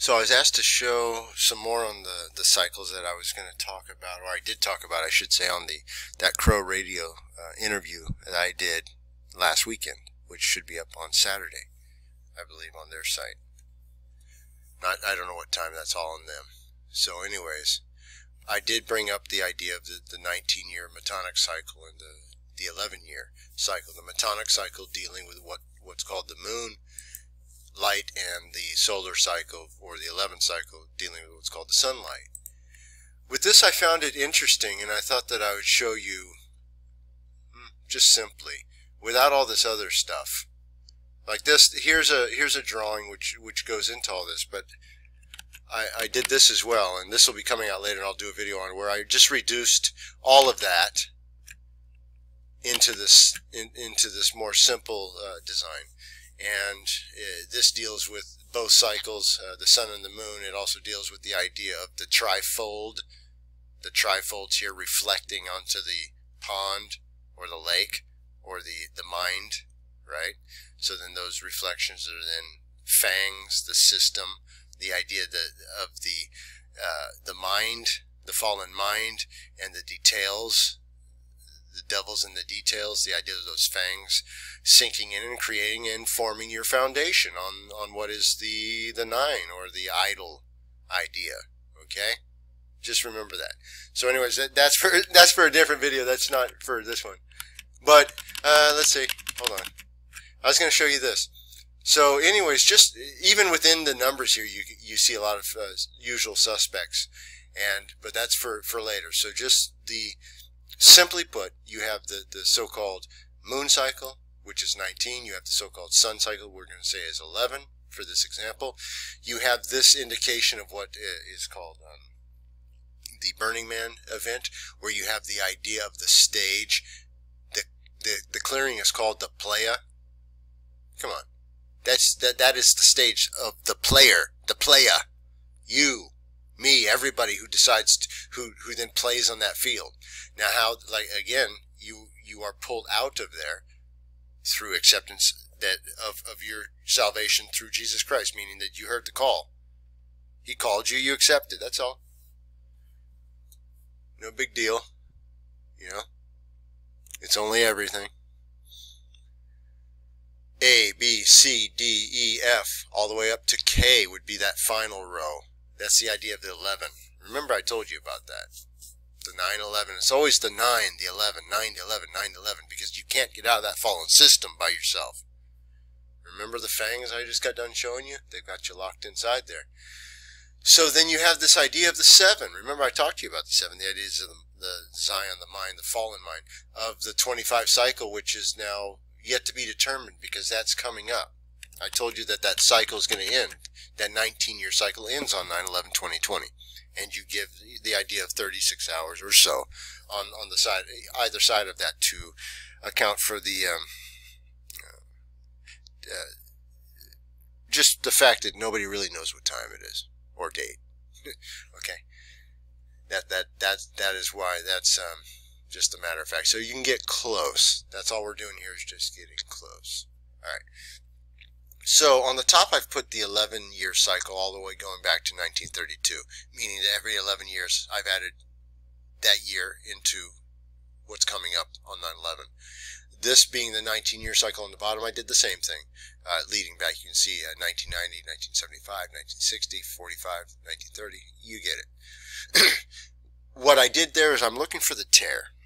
So I was asked to show some more on the, the cycles that I was going to talk about, or I did talk about, I should say, on the that Crow Radio uh, interview that I did last weekend, which should be up on Saturday, I believe, on their site. Not, I don't know what time. That's all on them. So, anyways, I did bring up the idea of the, the 19-year Metonic cycle and the the 11-year cycle, the Metonic cycle dealing with what what's called the moon light and the solar cycle or the 11th cycle dealing with what's called the sunlight. With this, I found it interesting, and I thought that I would show you hmm, just simply, without all this other stuff. Like this, here's a here's a drawing which which goes into all this, but I, I did this as well, and this will be coming out later, and I'll do a video on where I just reduced all of that into this in, into this more simple uh, design and uh, this deals with both cycles, uh, the sun and the moon. It also deals with the idea of the trifold, the trifolds here reflecting onto the pond or the lake or the, the mind, right? So then those reflections are then fangs, the system, the idea that of the uh, the mind, the fallen mind, and the details the devil's in the details, the idea of those fangs sinking in and creating and forming your foundation on, on what is the, the nine or the idol idea. Okay? Just remember that. So anyways, that, that's for, that's for a different video. That's not for this one. But, uh, let's see. Hold on. I was going to show you this. So anyways, just even within the numbers here, you, you see a lot of uh, usual suspects. And, but that's for, for later. So just the, Simply put, you have the, the so-called moon cycle, which is 19. You have the so-called sun cycle, we're going to say is 11 for this example. You have this indication of what is called um, the Burning Man event, where you have the idea of the stage. The, the, the clearing is called the playa. Come on. That's, that, that is the stage of the player, the playa. You, me, everybody who decides to, who who then plays on that field. Now, how like again, you you are pulled out of there through acceptance that of of your salvation through Jesus Christ, meaning that you heard the call. He called you, you accepted. That's all. No big deal. You know, it's only everything. A, B, C, D, E, F, all the way up to K would be that final row. That's the idea of the 11. Remember I told you about that. The 9-11. It's always the 9, the 11, 9 to 11, 9 to 11, because you can't get out of that fallen system by yourself. Remember the fangs I just got done showing you? They've got you locked inside there. So then you have this idea of the 7. Remember I talked to you about the 7, the ideas of the, the Zion, the mind, the fallen mind, of the 25 cycle, which is now yet to be determined because that's coming up. I told you that that cycle is going to end. That 19 year cycle ends on 9 11 2020. And you give the idea of 36 hours or so on, on the side, either side of that to account for the, um, uh, uh, just the fact that nobody really knows what time it is or date. okay. That, that, that, that is why that's, um, just a matter of fact. So you can get close. That's all we're doing here is just getting close. All right. So on the top, I've put the 11 year cycle all the way going back to 1932, meaning that every 11 years I've added that year into what's coming up on 9/11. This being the 19 year cycle on the bottom, I did the same thing, uh, leading back. You can see uh, 1990, 1975, 1960, 45, 1930. You get it. what I did there is I'm looking for the tear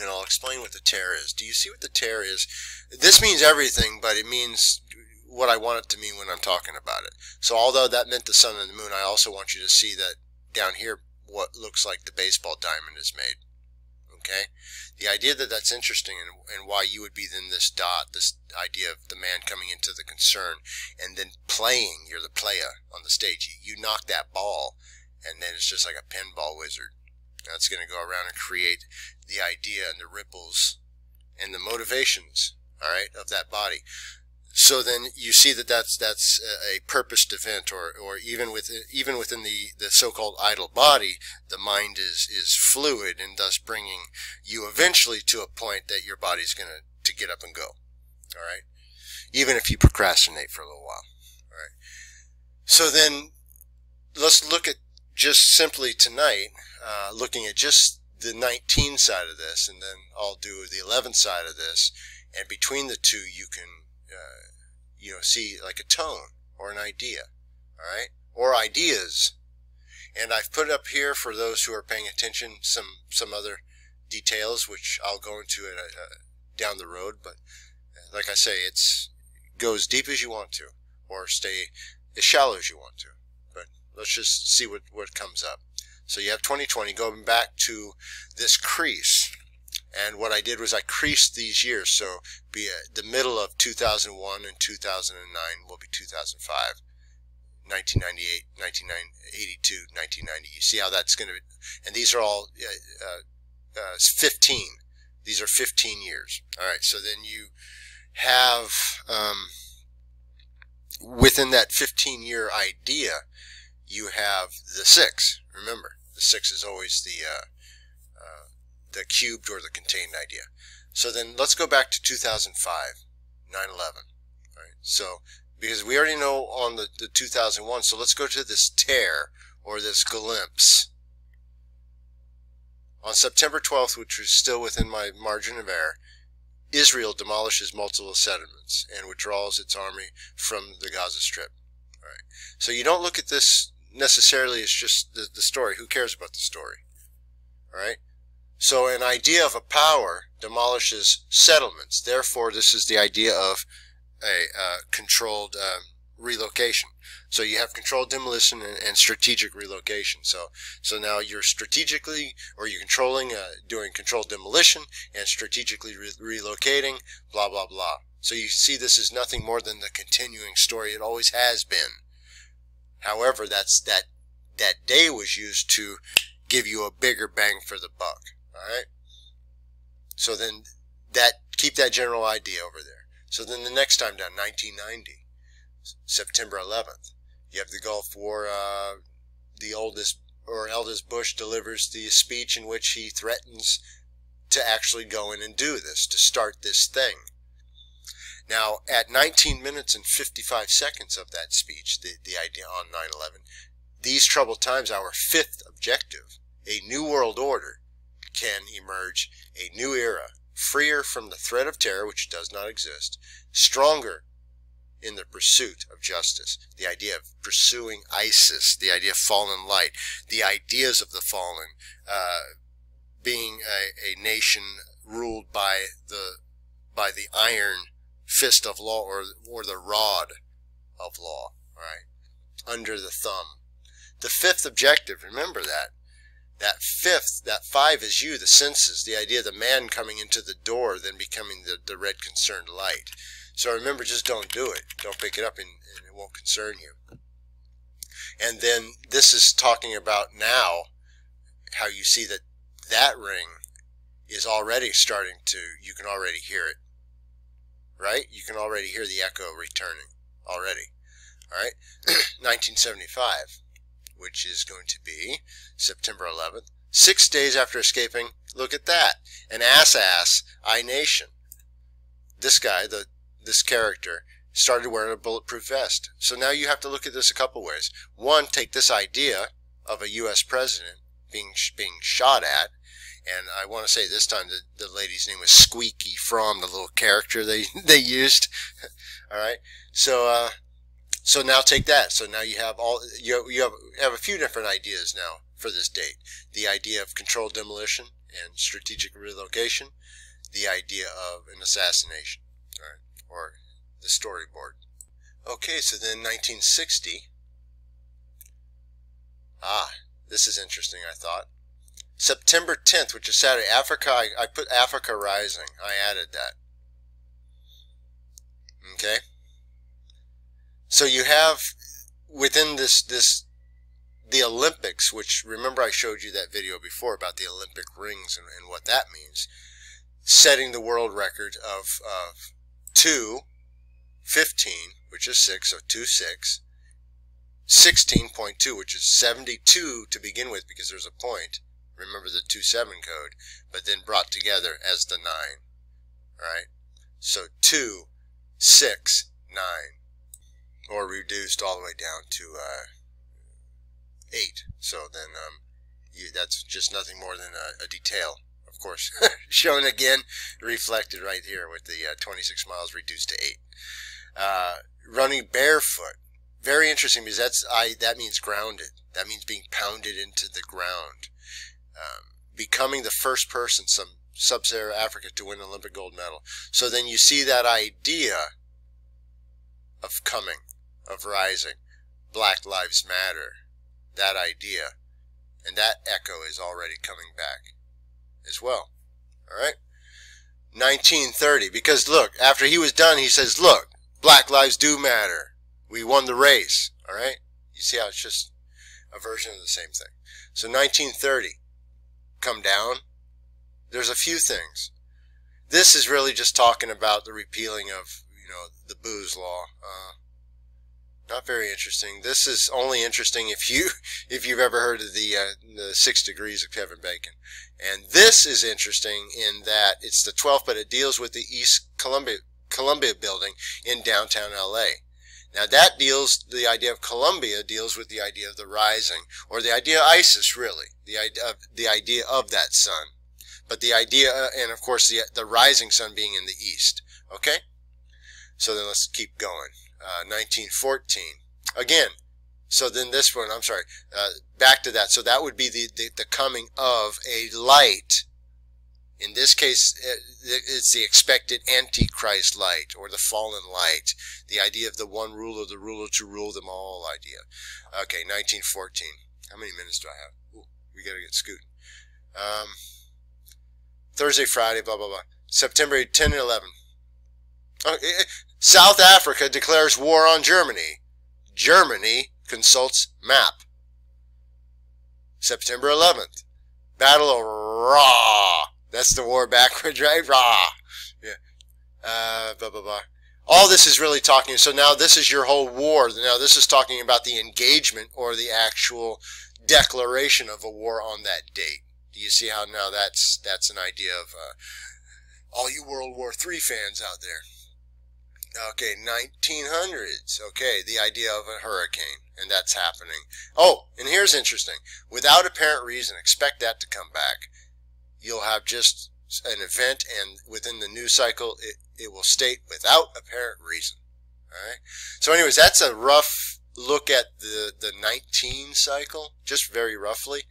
and I'll explain what the tear is. Do you see what the tear is? This means everything, but it means what I want it to mean when I'm talking about it. So although that meant the sun and the moon, I also want you to see that down here what looks like the baseball diamond is made. Okay? The idea that that's interesting and, and why you would be in this dot, this idea of the man coming into the concern and then playing, you're the player on the stage. You, you knock that ball and then it's just like a pinball wizard. That's going to go around and create the idea and the ripples and the motivations, all right, of that body. So then you see that that's that's a purposed event, or or even with even within the the so-called idle body, the mind is is fluid and thus bringing you eventually to a point that your body's going to to get up and go. All right, even if you procrastinate for a little while. All right. So then let's look at just simply tonight, uh, looking at just the 19 side of this, and then I'll do the 11 side of this, and between the two, you can, uh, you know, see like a tone or an idea, all right, or ideas. And I've put up here for those who are paying attention some some other details, which I'll go into it uh, down the road. But uh, like I say, it's go as deep as you want to, or stay as shallow as you want to. But let's just see what what comes up. So you have 2020 going back to this crease. And what I did was I creased these years. So be uh, the middle of 2001 and 2009 will be 2005. 1998, 1982, 1990. You see how that's going to, be, and these are all uh, uh, 15. These are 15 years. All right. So then you have um, within that 15 year idea, you have the six. Remember, the six is always the uh, uh, the cubed or the contained idea. So then let's go back to 2005, 9/11. Right. So because we already know on the, the 2001, so let's go to this tear or this glimpse. On September 12th, which was still within my margin of error, Israel demolishes multiple settlements and withdraws its army from the Gaza Strip. So you don't look at this necessarily as just the, the story. Who cares about the story? All right. So an idea of a power demolishes settlements. Therefore, this is the idea of a uh, controlled um, relocation. So you have controlled demolition and, and, strategic relocation. So so now you're strategically or you're controlling uh, doing controlled demolition and strategically re relocating. Blah blah blah. So you see this is nothing more than the continuing story. It always has been. However, that's that that day was used to give you a bigger bang for the buck. All right. So then that keep that general idea over there. So then the next time down, 1990, September 11th, you have the Gulf War. Uh, the oldest or eldest Bush delivers the speech in which he threatens to actually go in and do this, to start this thing. Now, at 19 minutes and 55 seconds of that speech, the, the idea on 9-11, these troubled times, our fifth objective, a new world order, can emerge, a new era, freer from the threat of terror, which does not exist, stronger in the pursuit of justice. The idea of pursuing ISIS, the idea of fallen light, the ideas of the fallen, uh, being a, a nation ruled by the by the iron fist of law or or the rod of law, right? Under the thumb. The fifth objective, remember that, that fifth, that five is you, the senses, the idea of the man coming into the door, then becoming the, the red concerned light. So remember, just don't do it. Don't pick it up and, and it won't concern you. And then this is talking about now how you see that that ring is already starting to, you can already hear it. Right? You can already hear the echo returning already. All right? 1975 which is going to be September 11th. Six days after escaping, look at that, an ass-ass I-Nation. This guy, the this character, started wearing a bulletproof vest. So now you have to look at this a couple ways. One, take this idea of a U.S. president being being shot at, and I want to say this time the, the lady's name was Squeaky from the little character they they used. all right, so uh, so now take that. So now you have all you you have have a few different ideas now for this date. The idea of controlled demolition and strategic relocation, the idea of an assassination, or the storyboard. Okay, so then 1960. Ah, this is interesting. I thought September 10th, which is Saturday. Africa. I, I put Africa Rising. I added that. Okay. So you have within this this the Olympics, which remember I showed you that video before about the Olympic rings and, and what that means, setting the world record of, of 2, 15, which is 6, so 2, 6, 16.2, which is 72 to begin with because there's a point. Remember the 2-7 code, but then brought together as the 9. Right? So 2, 6, 9 or reduced all the way down to uh, So then um, you, that's just nothing more than a, a detail, of course, shown again, reflected right here with the uh, 26 miles reduced to 8. Uh, running barefoot. Very interesting because that's I that means grounded. That means being pounded into the ground. Um, becoming the first person some sub-Saharan Africa to win an Olympic gold medal. So then you see that idea of coming, of rising. Black Lives Matter. That idea. And that echo is already coming back as well. All right? 1930. Because look, after he was done, he says, look, Black lives do matter. We won the race. All right? You see how it's just a version of the same thing. So 1930, come down. There's a few things. This is really just talking about the repealing of, you know, the booze law. Uh, very interesting. This is only interesting if you if you've ever heard of the uh, the six degrees of Kevin Bacon, and this is interesting in that it's the 12th, but it deals with the East Columbia Columbia building in downtown LA. Now that deals the idea of Columbia deals with the idea of the rising, or the idea of ISIS, really, the idea of the idea of that sun, but the idea, uh, and of course the the rising sun being in the east. Okay, so then let's keep going. 1914. Uh, Again, so then this one, I'm sorry, uh, back to that. So that would be the, the, the, coming of a light. In this case, it's the expected antichrist light or the fallen light. The idea of the one ruler, the ruler to rule them all idea. Okay, 1914. How many minutes do I have? Ooh, we got to get scooting. Um, Thursday, Friday, blah, blah, blah. September 10 and 11. Okay, South Africa declares war on Germany. Germany consults map. September 11th. Battle of Ra. That's the war backwards, right? Ra. Yeah. Uh, blah, blah, blah. All this is really talking, so now this is your whole war. Now this is talking about the engagement or the actual declaration of a war on that date. Do you see how now that's, that's an idea of, uh, all you World War III fans out there. Okay, 1900s. Okay, the idea of a hurricane, and that's happening. Oh, and here's interesting. Without apparent reason, expect that to come back. You'll have just an event, and within the news cycle, it, it will state without apparent reason. All right. So, anyways, that's a rough look at the the 19 cycle, just very roughly.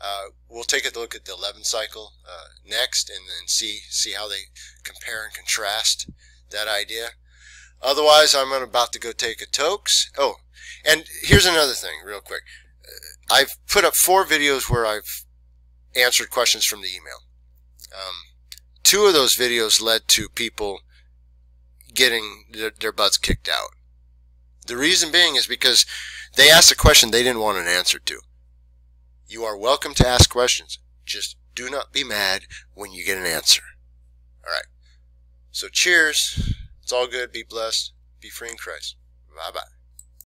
Uh, we'll take a look at the 11 cycle uh, next, and, and see see how they compare and contrast that idea. Otherwise, I'm about to go take a tokes. Oh, and here's another thing, real quick. Uh, I've put up four videos where I've answered questions from the email. Um, two of those videos led to people getting their, their butts kicked out. The reason being is because they asked a question they didn't want an answer to. You are welcome to ask questions. Just do not be mad when you get an answer. All right. So cheers. It's all good. Be blessed. Be free in Christ. Bye bye.